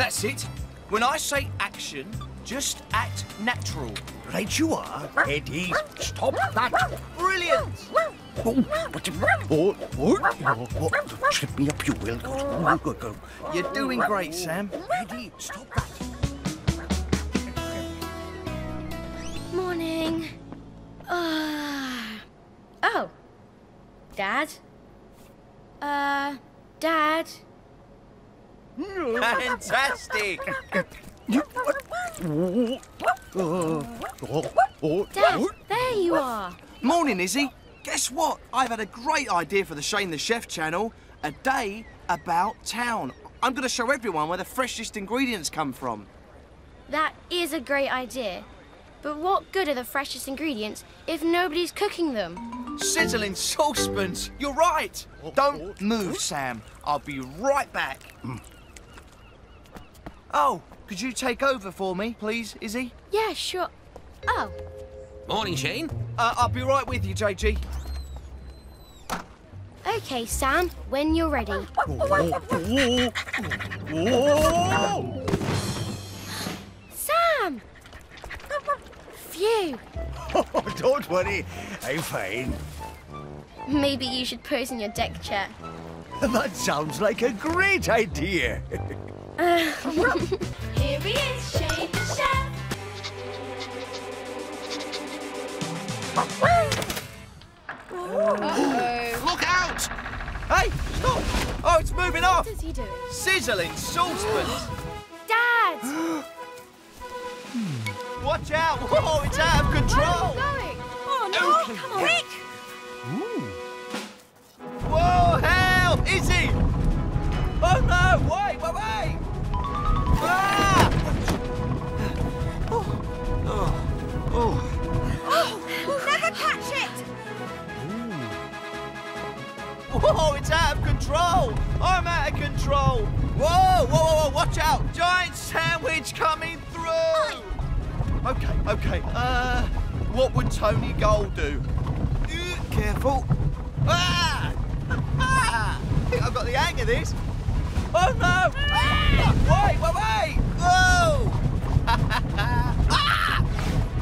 That's it. When I say action, just act natural. Right you are, Eddie. Stop that. Brilliant! Oh, but you, oh, oh, oh, oh, trip me up, you will. Go, go, go. You're doing great, Sam. Eddie, stop that. Morning. Ah. oh. Dad? Uh, Dad? Fantastic! You, oh, oh, oh, Dad, there you are. Morning, Izzy. Guess what? I've had a great idea for the Shane the Chef channel. A day about town. I'm going to show everyone where the freshest ingredients come from. That is a great idea. But what good are the freshest ingredients if nobody's cooking them? Sizzling saucepans. You're right. Don't move, Sam. I'll be right back. Mm. Oh, could you take over for me, please, Izzy? Yeah, sure. Oh, Morning, Shane. Uh, I'll be right with you, JG. okay, Sam, when you're ready. oh. Sam! Phew. Oh, don't worry, I'm fine. Maybe you should pose in your deck chair. That sounds like a great idea. Here he is, Shane the Chef. Look out! Hey, stop! Oh, it's moving off! What is he doing? Sizzling saucepans. Dad! Watch out! Whoa, it's out of control! going? Oh no! Come on! Quick! Whoa, help! Izzy! Oh no! Wait, Whoa, it's out of control! I'm out of control! Whoa, whoa, whoa, whoa, watch out! Giant sandwich coming through! Okay, okay, uh, what would Tony Gold do? Uh, Careful. Ah! Ah! I think I've got the hang of this. Oh no! Ah! Wait, wait, wait! Whoa! ah!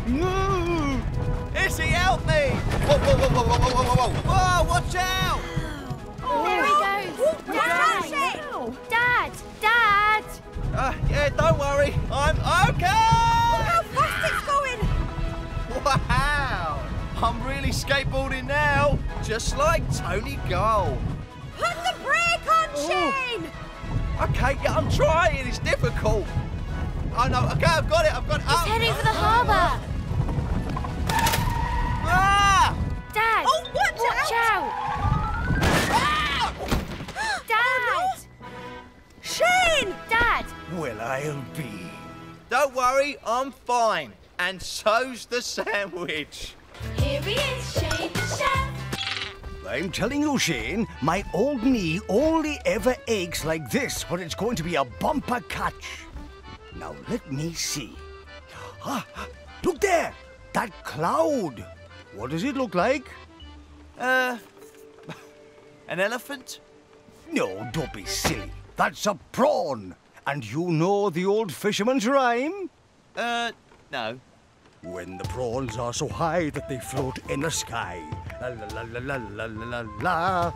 No! Izzy, help me! Whoa, whoa, whoa, whoa, whoa, whoa, whoa, whoa! Whoa, watch out! There he goes! Dad! Dad! Dad! Uh, yeah, don't worry. I'm okay! Look how fast it's going! Wow! I'm really skateboarding now, just like Tony Gold. Put the brake on, Shane! Okay, yeah, I'm trying. It's difficult. I know. Okay, I've got it. I've got it. He's Oh, heading for the harbour! Ah! Dad! Oh, watch out! Ah! Shane! Dad! Well, I'll be. Don't worry, I'm fine. And so's the sandwich. Here he is, Shane the Chef. I'm telling you, Shane, my old knee only ever aches like this when it's going to be a bumper catch. Now, let me see. Ah, look there! That cloud! What does it look like? Uh, an elephant? No, don't be silly. That's a prawn. And you know the old fisherman's rhyme? Uh, no. When the prawns are so high that they float in the sky. La la la la la la la la.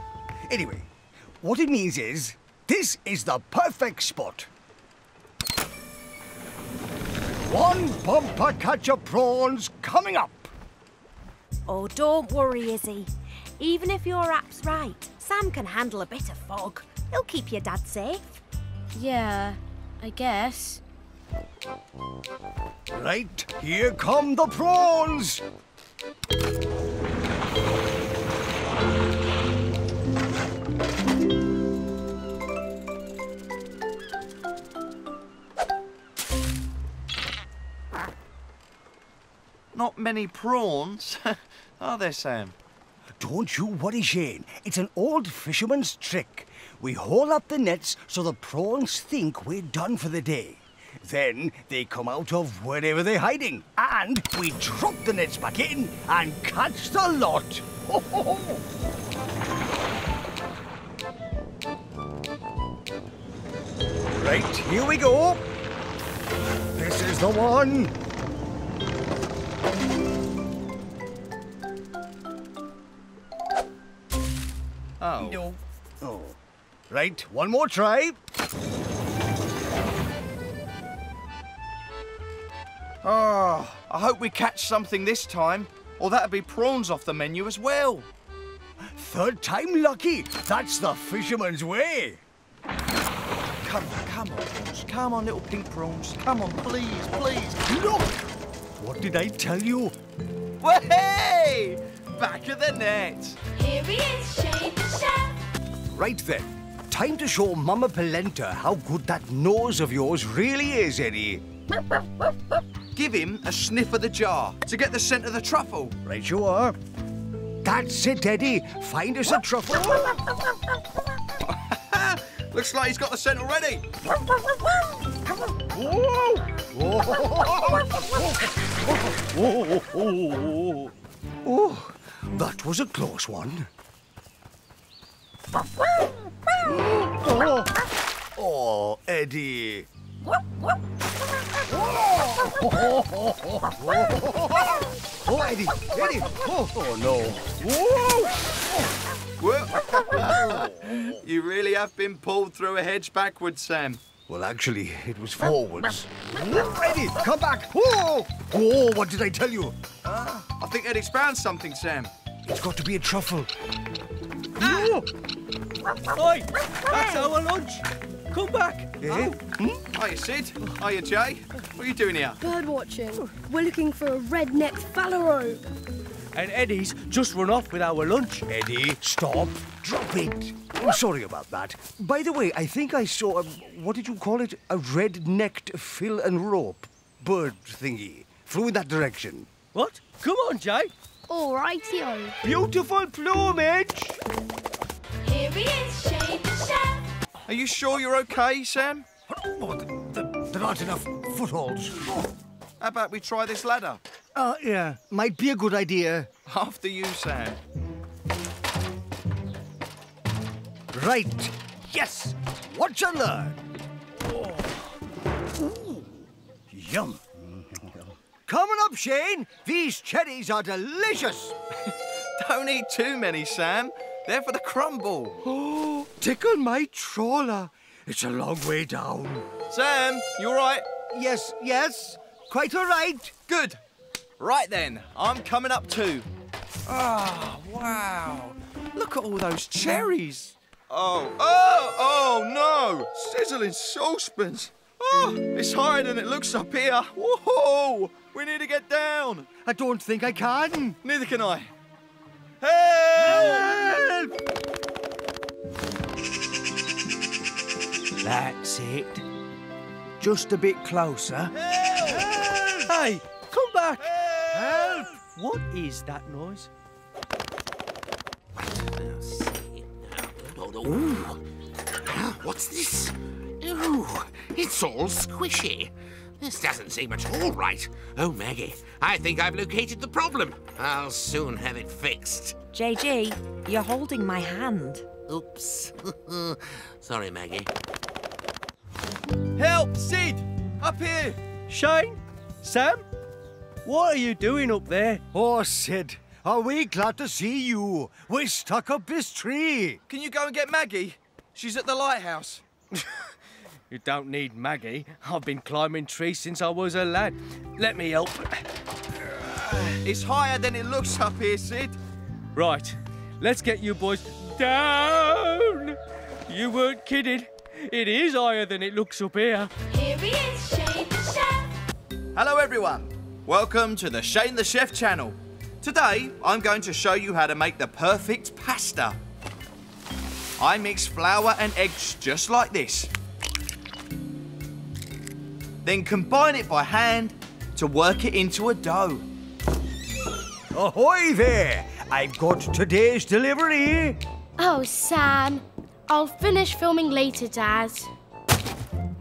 Anyway, what it means is, this is the perfect spot. One bumper catcher prawns coming up. Oh, don't worry, Izzy. Even if your app's right, Sam can handle a bit of fog. He'll keep your dad safe. Yeah, I guess. Right, here come the prawns. Not many prawns, are there, Sam? Don't you worry, Shane. It's an old fisherman's trick. We haul up the nets so the prawns think we're done for the day. Then they come out of wherever they're hiding, and we drop the nets back in and catch the lot. Right, here we go. This is the one. Right, one more try. Oh, I hope we catch something this time, or that'd be prawns off the menu as well. Third time lucky. That's the fisherman's way. Come on, come on, prawns. Come on, little pink prawns. Come on, please, please. Look! What did I tell you? Way! Back of the net. Here he is, Shane the chef. Right then. Time to show Mama Polenta how good that nose of yours really is, Eddie. Give him a sniff of the jar to get the scent of the truffle. Right you are. That's it, Eddie. Find us a truffle. Looks like he's got the scent already. Oh, that was a close one. Oh, oh Eddie. Oh, Eddie, Eddie. Oh, oh no. Whoa. you really have been pulled through a hedge backwards, Sam. Well, actually, it was forwards. Eddie, come back. Oh, oh, what did I tell you? I think Eddie's found something, Sam. It's got to be a truffle. Ah! Oi, that's our lunch. Come back. Eh? Hiya, Sid. Hiya, Jay. What are you doing here? Bird watching. We're looking for a red-necked phalarope. And Eddie's just run off with our lunch. Eddie, stop. Drop it. I'm sorry about that. By the way, I think I saw a, what did you call it? A red-necked fill and rope bird thingy. Flew in that direction. What? Come on, Jay. All righty-o. Beautiful plumage. Here he is, Shane the chef. Are you sure you're okay, Sam? Oh, th- th- there aren't enough footholds. How about we try this ladder? Uh, yeah, might be a good idea. After you, Sam. Right. Yes. Watch and learn. Ooh. Yum. Coming up, Shane. These cherries are delicious. Don't eat too many, Sam. They're for the crumble. Oh, tickle my trawler. It's a long way down. Sam, you all right? Yes, yes. Quite all right. Good. Right then, I'm coming up too. Ah, wow. Look at all those cherries. Oh, oh, oh no! Sizzling saucepans. Oh, it's higher than it looks up here. Whoa! We need to get down. I don't think I can. Neither can I. Help! That's it. Just a bit closer. Hey, come back. Help! What is that noise? Ooh. What's this? Ooh, it's all squishy. This doesn't seem at all right. Oh, Maggie, I think I've located the problem. I'll soon have it fixed. JG, you're holding my hand. Oops. Sorry, Maggie. Help! Sid! Up here! Shane? Sam? What are you doing up there? Oh, Sid, are we glad to see you? We're stuck up this tree. Can you go and get Maggie? She's at the lighthouse. You don't need Maggie. I've been climbing trees since I was a lad. Let me help. It's higher than it looks up here, Sid. Right, let's get you boys down. You weren't kidding. It is higher than it looks up here. Here he is, Shane the chef. Hello, everyone. Welcome to the Shane the Chef channel. Today, I'm going to show you how to make the perfect pasta. I mix flour and eggs just like this. Then combine it by hand to work it into a dough. Ahoy there! I've got today's delivery. Oh, Sam. I'll finish filming later, Dad.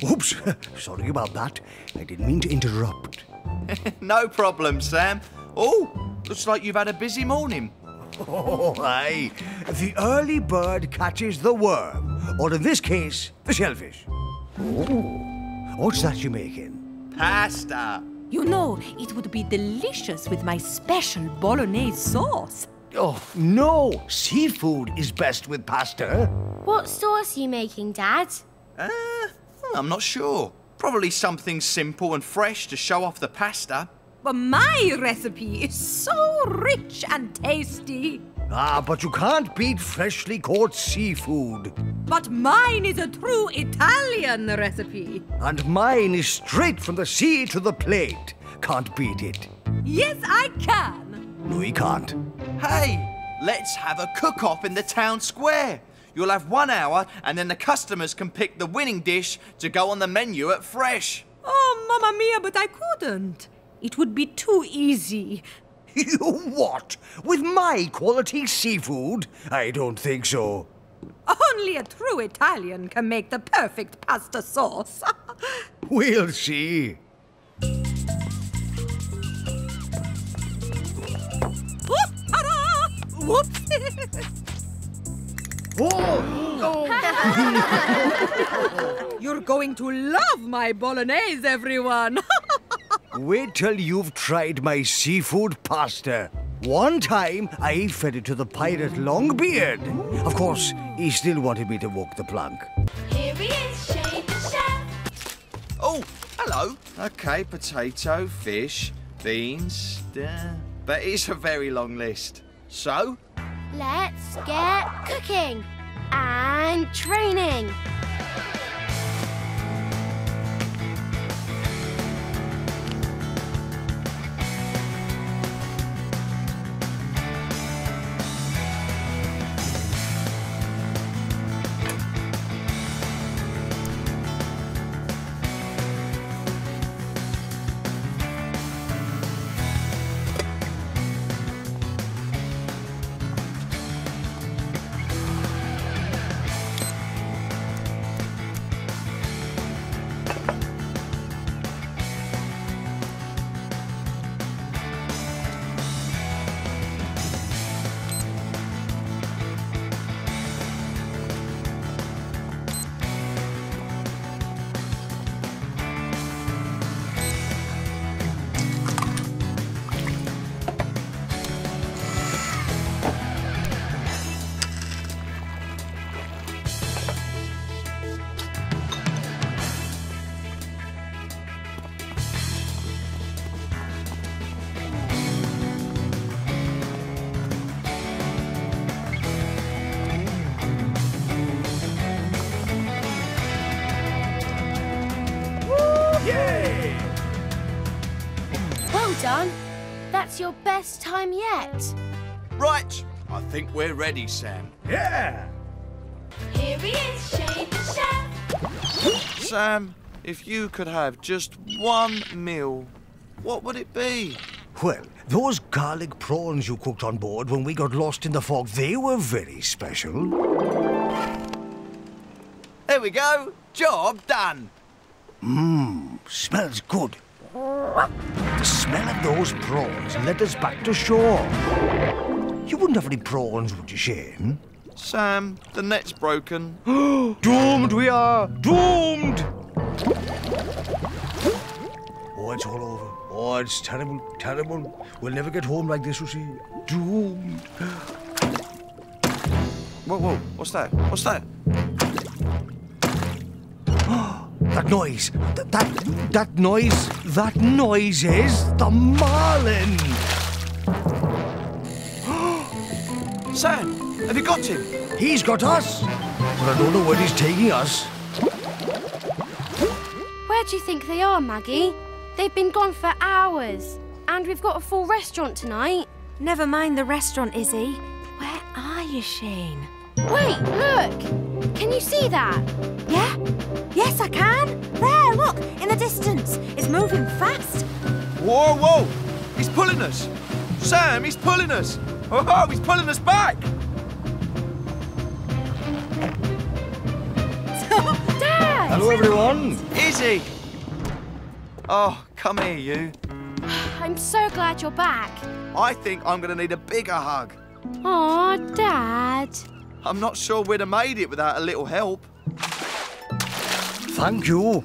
Oops, sorry about that. I didn't mean to interrupt. No problem, Sam. Oh, looks like you've had a busy morning. Oh, aye. The early bird catches the worm, or in this case, the shellfish. What's that you're making? Pasta. You know, it would be delicious with my special bolognese sauce. Oh, no. Seafood is best with pasta. What sauce are you making, Dad? Uh, I'm not sure. Probably something simple and fresh to show off the pasta. But my recipe is so rich and tasty. Ah, but you can't beat freshly caught seafood. But mine is a true Italian recipe. And mine is straight from the sea to the plate. Can't beat it. Yes, I can. No, you can't. Hey, let's have a cook-off in the town square. You'll have one hour, and then the customers can pick the winning dish to go on the menu at Fresh. Oh, Mamma Mia, but I couldn't. It would be too easy. You what? With my quality seafood? I don't think so. Only a true Italian can make the perfect pasta sauce. We'll see. Whoops! Oh! oh! You're going to love my bolognese, everyone. Wait till you've tried my seafood pasta. One time, I fed it to the pirate Longbeard. Of course, he still wanted me to walk the plank. Here he is, Shane the chef. Oh, hello. Okay, potato, fish, beans. Uh, but it's a very long list. So, Let's get cooking and training. That's your best time yet. right. I think we're ready, Sam. Yeah! Here he is, Shane the chef. Sam, if you could have just one meal, what would it be? Well, those garlic prawns you cooked on board when we got lost in the fog, they were very special. There we go. Job done. Mmm, smells good. The smell of those prawns led us back to shore. You wouldn't have any prawns, would you, Shane? Sam, the net's broken. Doomed we are! Doomed! Oh, it's all over. Oh, it's terrible, terrible. We'll never get home like this, you see. Doomed. Whoa, whoa. What's that? What's that? That noise, that, that, that noise, that noise is the marlin. Sam, have you got him? He's got us, but I don't know where he's taking us. Where do you think they are, Maggie? They've been gone for hours. And we've got a full restaurant tonight. Never mind the restaurant, Izzy. Where are you, Shane? Wait, look! Can you see that? Yeah? Yes, I can. There, look, in the distance. It's moving fast. Whoa, whoa! He's pulling us! Sam, he's pulling us! Oh, oh he's pulling us back! Dad! Hello, everyone. Izzy! Oh, come here, you. I'm so glad you're back. I think I'm gonna need a bigger hug. Aw, Dad. I'm not sure we'd have made it without a little help. Thank you.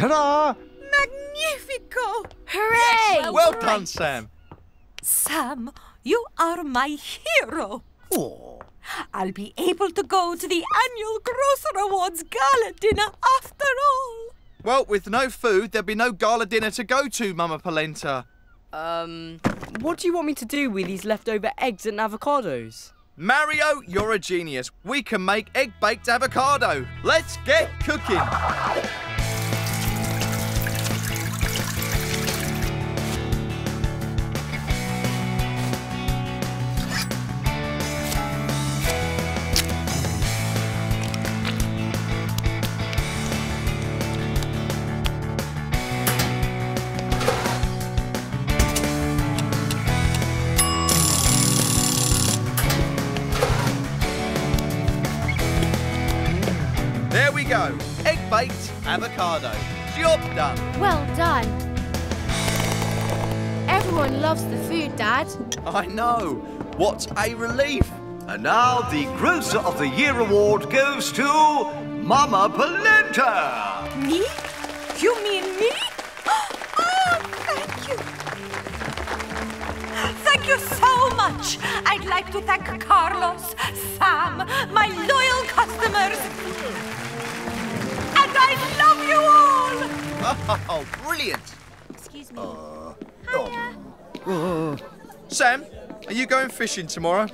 Ta-da! Magnifico! Hooray! Yes, Well done, Sam. Sam, you are my hero. Oh, I'll be able to go to the annual Grocer Awards gala dinner after all. Well, with no food, there'll be no gala dinner to go to, Mama Polenta. Um, what do you want me to do with these leftover eggs and avocados? Mario, you're a genius. We can make egg baked avocado. Let's get cooking. Job done. Well done. Everyone loves the food, Dad. I know. What a relief. and now the Grocer of the Year award goes to Mama Polenta. Me? You mean me? Oh, thank you. Thank you so much. I'd like to thank Carlos, Sam, my loyal customers. And I love you all. Oh, brilliant. Excuse me. Uh, uh, Sam, are you going fishing tomorrow?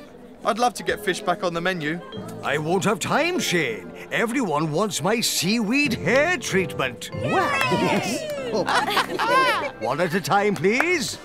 I'd love to get fish back on the menu. I won't have time, Shane. Everyone wants my seaweed hair treatment. Well, one at a time, please.